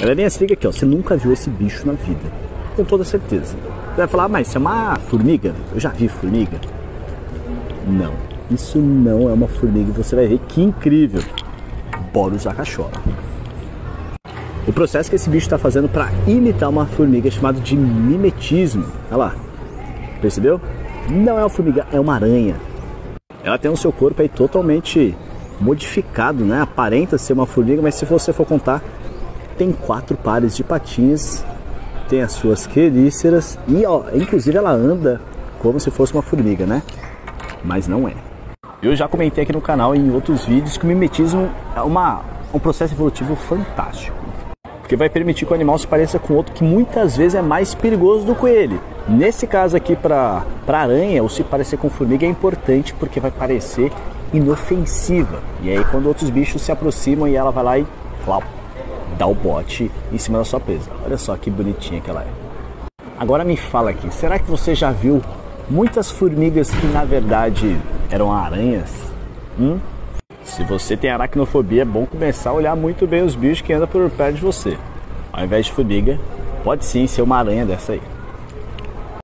Galerinha, se liga aqui, ó. Você nunca viu esse bicho na vida. Com toda certeza. Você vai falar, ah, mas isso é uma formiga? Eu já vi formiga. Não. Isso não é uma formiga. Você vai ver que incrível. Bora usar cachorro. O processo que esse bicho está fazendo para imitar uma formiga é chamado de mimetismo. Olha lá. Percebeu? Não é uma formiga, é uma aranha. Ela tem o seu corpo aí totalmente modificado, né? Aparenta ser uma formiga, mas se você for contar, tem quatro pares de patinhas, tem as suas quelíceras e, ó, inclusive ela anda como se fosse uma formiga, né? Mas não é. Eu já comentei aqui no canal em outros vídeos que o mimetismo é uma, um processo evolutivo fantástico. Porque vai permitir que o animal se pareça com outro que muitas vezes é mais perigoso do que ele. Nesse caso aqui, para aranha, ou se parecer com formiga é importante porque vai parecer inofensiva. E aí, quando outros bichos se aproximam e ela vai lá e flau, dá o bote em cima da sua presa. Olha só que bonitinha que ela é. Agora me fala aqui, será que você já viu muitas formigas que na verdade eram aranhas? Hum? Se você tem aracnofobia, é bom começar a olhar muito bem os bichos que andam por perto de você. Ao invés de formiga, pode sim ser uma aranha dessa aí.